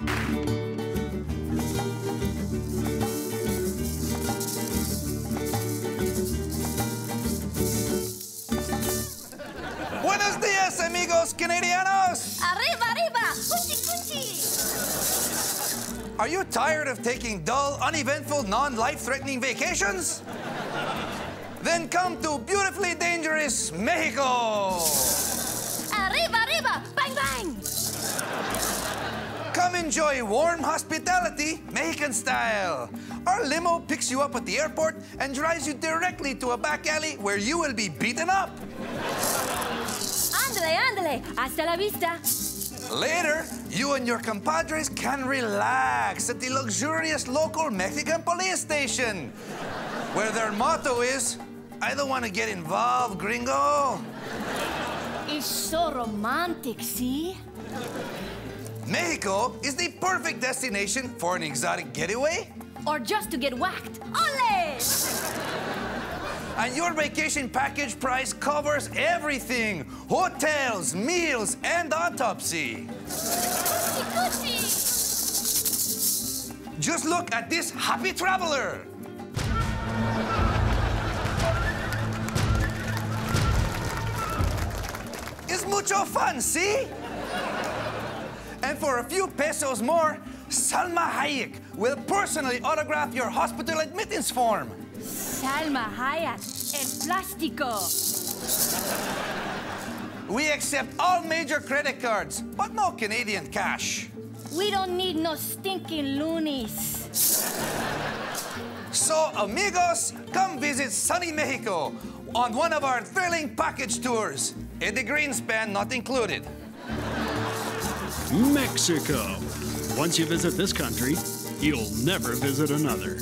Buenos dias, amigos Canadianos! Arriba, arriba! Cuchi, cuchi! Are you tired of taking dull, uneventful, non-life-threatening vacations? then come to beautifully dangerous Mexico! Enjoy warm hospitality, Mexican style. Our limo picks you up at the airport and drives you directly to a back alley where you will be beaten up. Ándale, ándale! Hasta la vista! Later, you and your compadres can relax at the luxurious local Mexican police station, where their motto is, I don't want to get involved, gringo. It's so romantic, see? Mexico is the perfect destination for an exotic getaway, Or just to get whacked. Ole! and your vacation package price covers everything hotels, meals, and autopsy. Just look at this happy traveler. It's mucho fun, see? And for a few pesos more, Salma Hayek will personally autograph your hospital admittance form. Salma Hayek, el plástico. We accept all major credit cards, but no Canadian cash. We don't need no stinking loonies. So, amigos, come visit sunny Mexico on one of our thrilling package tours. Eddie Greenspan not included. Mexico. Once you visit this country, you'll never visit another.